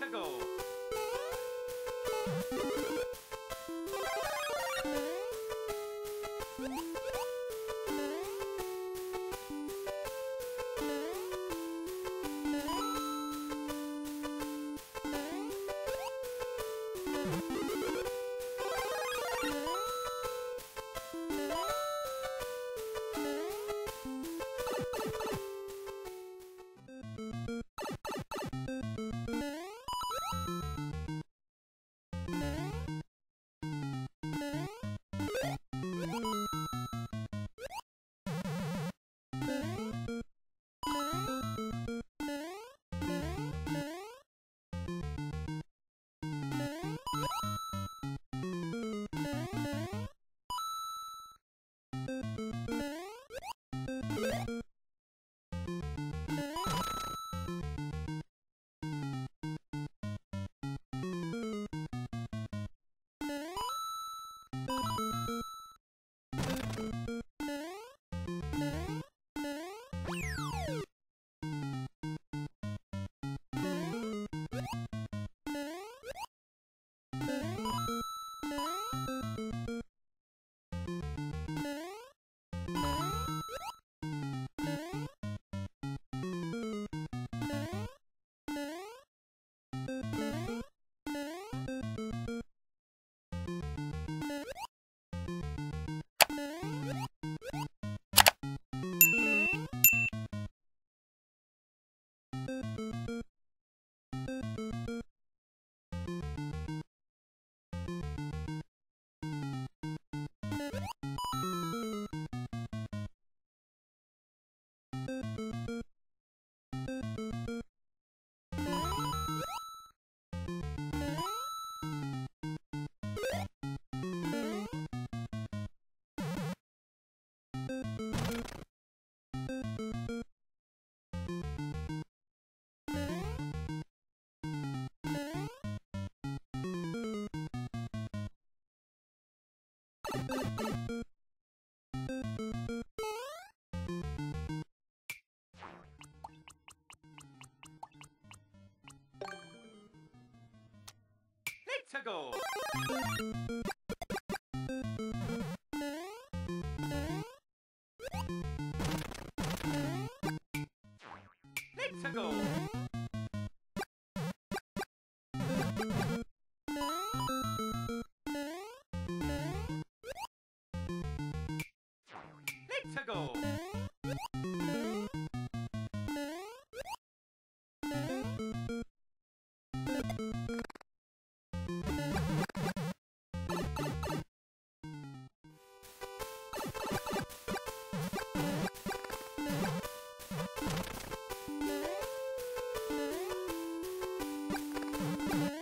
to go. Música tickle. Thank you.